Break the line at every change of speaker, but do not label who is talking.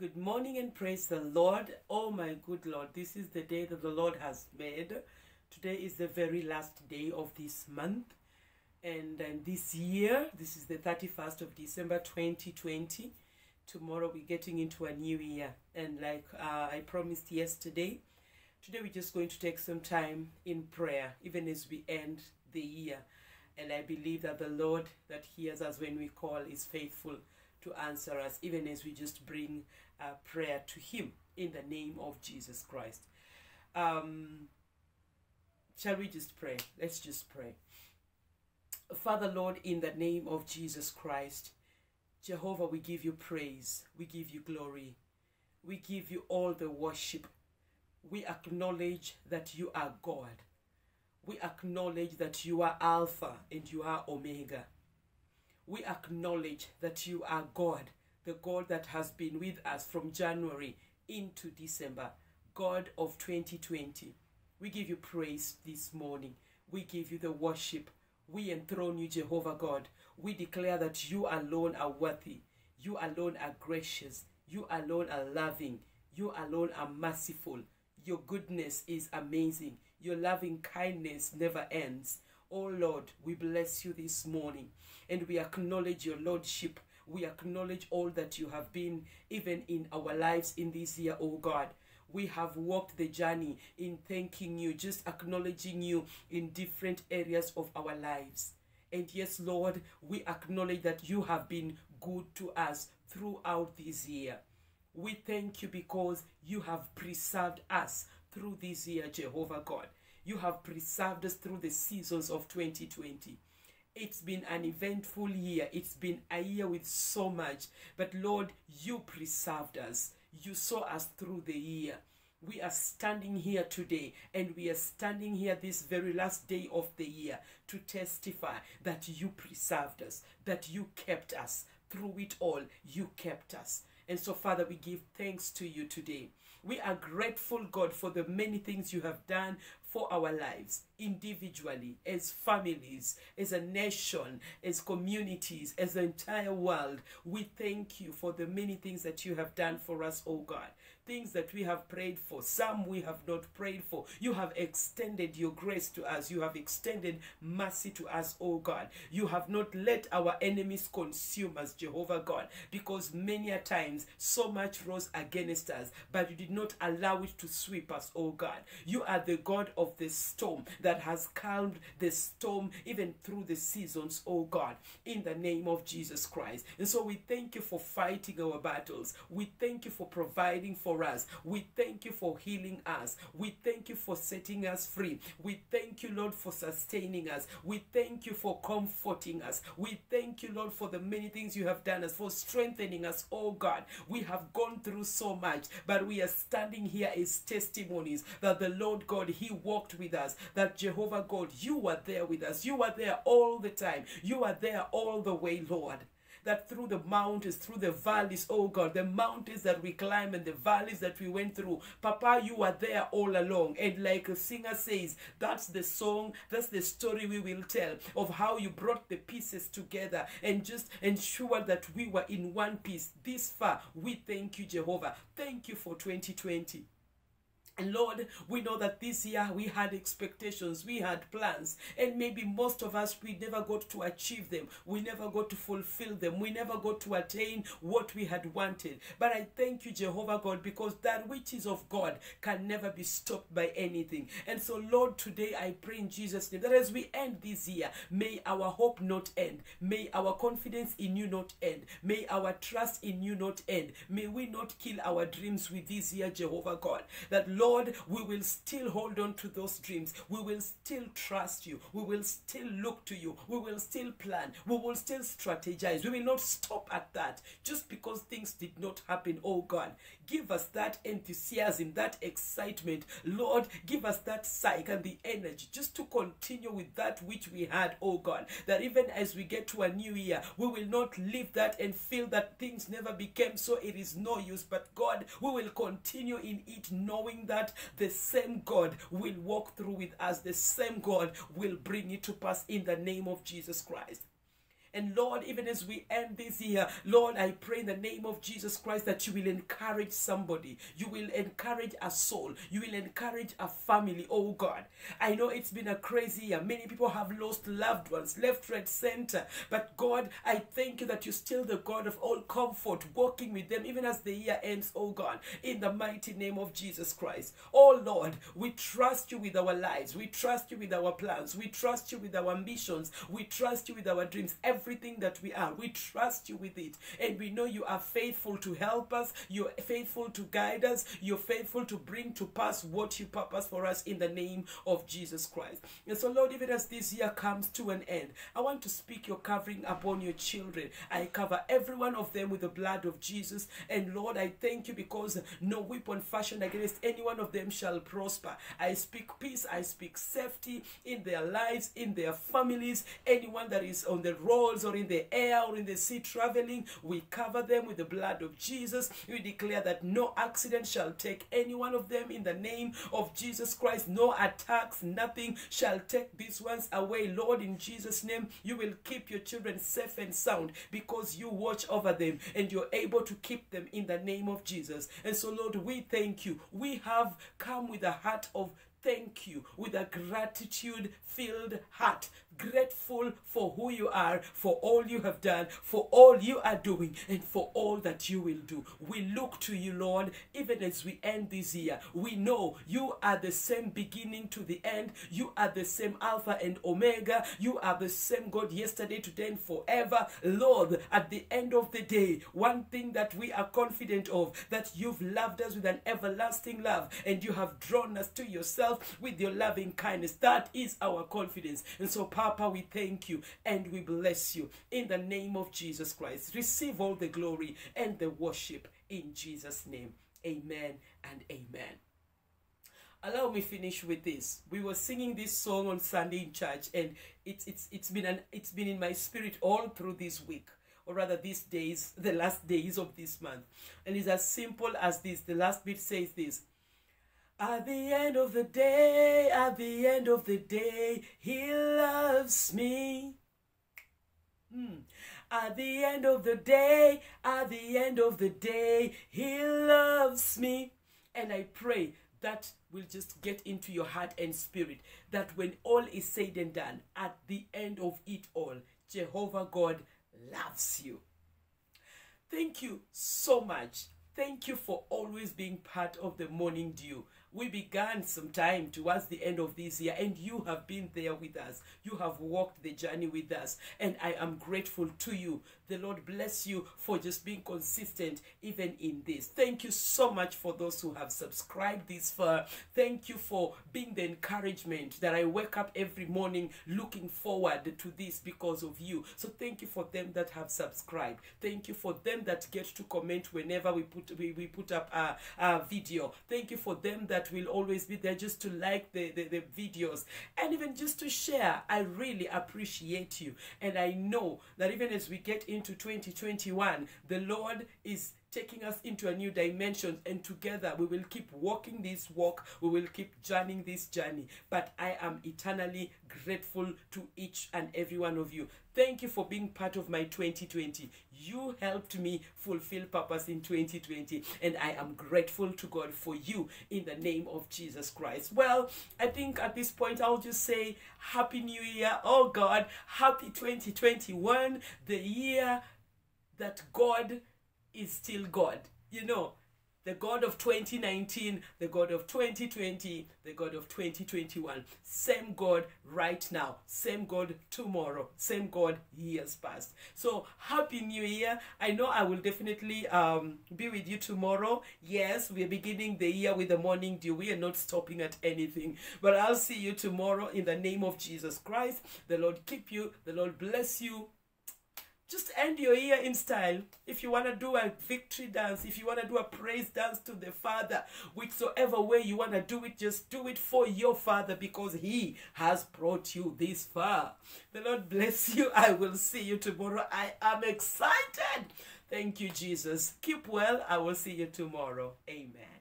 Good morning and praise the Lord. Oh my good Lord, this is the day that the Lord has made. Today is the very last day of this month. And, and this year, this is the 31st of December 2020. Tomorrow we're getting into a new year. And like uh, I promised yesterday, today we're just going to take some time in prayer, even as we end the year. And I believe that the Lord that hears us when we call is faithful to answer us, even as we just bring uh, prayer to Him in the name of Jesus Christ. Um, shall we just pray? Let's just pray. Father, Lord, in the name of Jesus Christ, Jehovah, we give you praise, we give you glory, we give you all the worship. We acknowledge that you are God. We acknowledge that you are Alpha and you are Omega we acknowledge that you are God, the God that has been with us from January into December, God of 2020. We give you praise this morning. We give you the worship. We enthrone you, Jehovah God. We declare that you alone are worthy. You alone are gracious. You alone are loving. You alone are merciful. Your goodness is amazing. Your loving kindness never ends. Oh Lord, we bless you this morning and we acknowledge your Lordship. We acknowledge all that you have been, even in our lives in this year, oh God. We have walked the journey in thanking you, just acknowledging you in different areas of our lives. And yes, Lord, we acknowledge that you have been good to us throughout this year. We thank you because you have preserved us through this year, Jehovah God. You have preserved us through the seasons of 2020. It's been an eventful year. It's been a year with so much. But Lord, you preserved us. You saw us through the year. We are standing here today and we are standing here this very last day of the year to testify that you preserved us, that you kept us. Through it all, you kept us. And so, Father, we give thanks to you today. We are grateful, God, for the many things you have done for our lives individually, as families, as a nation, as communities, as the entire world. We thank you for the many things that you have done for us, oh God. Things that we have prayed for, some we have not prayed for. You have extended your grace to us. You have extended mercy to us, oh God. You have not let our enemies consume us, Jehovah God, because many a times so much rose against us, but you did not allow it to sweep us, oh God. You are the God of the storm that has calmed the storm even through the seasons, oh God, in the name of Jesus Christ. And so we thank you for fighting our battles. We thank you for providing for us. We thank you for healing us. We thank you for setting us free. We thank you, Lord, for sustaining us. We thank you for comforting us. We thank you, Lord, for the many things you have done us, for strengthening us, oh God. We have gone through so much, but we are standing here as testimonies that the Lord God, He walked with us, that Jehovah God, you were there with us. You were there all the time. You are there all the way, Lord that through the mountains, through the valleys, oh God, the mountains that we climb and the valleys that we went through, Papa, you are there all along. And like a singer says, that's the song, that's the story we will tell of how you brought the pieces together and just ensure that we were in one piece this far. We thank you, Jehovah. Thank you for 2020. Lord, we know that this year we had expectations, we had plans, and maybe most of us we never got to achieve them, we never got to fulfill them, we never got to attain what we had wanted. But I thank you, Jehovah God, because that which is of God can never be stopped by anything. And so, Lord, today I pray in Jesus' name that as we end this year, may our hope not end, may our confidence in you not end, may our trust in you not end, may we not kill our dreams with this year, Jehovah God. That Lord, we will still hold on to those dreams. We will still trust you. We will still look to you. We will still plan. We will still strategize. We will not stop at that just because things did not happen. Oh God, give us that enthusiasm, that excitement. Lord, give us that psych and the energy just to continue with that which we had. Oh God, that even as we get to a new year, we will not leave that and feel that things never became so it is no use. But God, we will continue in it knowing that the same God will walk through with us. The same God will bring it to pass in the name of Jesus Christ. And Lord, even as we end this year, Lord, I pray in the name of Jesus Christ that you will encourage somebody. You will encourage a soul. You will encourage a family, oh God. I know it's been a crazy year. Many people have lost loved ones, left, right, center. But God, I thank you that you're still the God of all comfort, walking with them even as the year ends, oh God, in the mighty name of Jesus Christ. Oh Lord, we trust you with our lives. We trust you with our plans. We trust you with our ambitions. We trust you with our dreams. Everything that we are, we trust you with it. And we know you are faithful to help us. You're faithful to guide us. You're faithful to bring to pass what you purpose for us in the name of Jesus Christ. And so, Lord, even as this year comes to an end, I want to speak your covering upon your children. I cover every one of them with the blood of Jesus. And Lord, I thank you because no weapon fashioned against any one of them shall prosper. I speak peace, I speak safety in their lives, in their families. Anyone that is on the roads or in the air or in the sea traveling, we cover them with the blood of Jesus. We declare that no accident shall take any one of them in the name of Jesus Christ. No attacks, nothing shall take these ones away. Lord, in Jesus' name, you will keep your children safe and sound because you watch over them and you're able to keep them in the name of Jesus. And so, Lord, we thank you. We have come with a heart of thank you with a gratitude filled heart grateful for who you are, for all you have done, for all you are doing, and for all that you will do. We look to you, Lord, even as we end this year. We know you are the same beginning to the end. You are the same Alpha and Omega. You are the same God yesterday, today, and forever. Lord, at the end of the day, one thing that we are confident of, that you've loved us with an everlasting love, and you have drawn us to yourself with your loving kindness. That is our confidence. And so, Papa, Papa, we thank you and we bless you in the name of Jesus Christ. Receive all the glory and the worship in Jesus' name. Amen and amen. Allow me finish with this. We were singing this song on Sunday in church, and it's it's it's been an it's been in my spirit all through this week or rather these days, the last days of this month. And it's as simple as this. The last bit says this at the end of the day, at the end of the day, he loves me. Hmm. At the end of the day, at the end of the day, he loves me. And I pray that will just get into your heart and spirit that when all is said and done, at the end of it all, Jehovah God loves you. Thank you so much. Thank you for always being part of the morning dew. We began some time towards the end of this year, and you have been there with us. You have walked the journey with us, and I am grateful to you. The Lord bless you for just being consistent even in this. Thank you so much for those who have subscribed this far. Thank you for being the encouragement that I wake up every morning looking forward to this because of you. So thank you for them that have subscribed. Thank you for them that get to comment whenever we put we, we put up a, a video. Thank you for them that that will always be there just to like the, the, the videos and even just to share. I really appreciate you. And I know that even as we get into 2021, the Lord is taking us into a new dimension and together we will keep walking this walk we will keep journeying this journey. But i am eternally grateful to each and every one of you. Thank you for being part of my 2020 you helped me fulfill purpose in 2020 and i am grateful to god for you in the name of jesus christ. Well i think at this point i'll just say happy new year. Oh god happy 2021 the year that god is still God. You know, the God of 2019, the God of 2020, the God of 2021. Same God right now, same God tomorrow, same God years past. So happy new year. I know I will definitely um, be with you tomorrow. Yes, we're beginning the year with the morning dew. We are not stopping at anything. But I'll see you tomorrow in the name of Jesus Christ. The Lord keep you. The Lord bless you just end your year in style. If you want to do a victory dance, if you want to do a praise dance to the Father, whichsoever way you want to do it, just do it for your Father because He has brought you this far. The Lord bless you. I will see you tomorrow. I am excited. Thank you, Jesus. Keep well. I will see you tomorrow. Amen.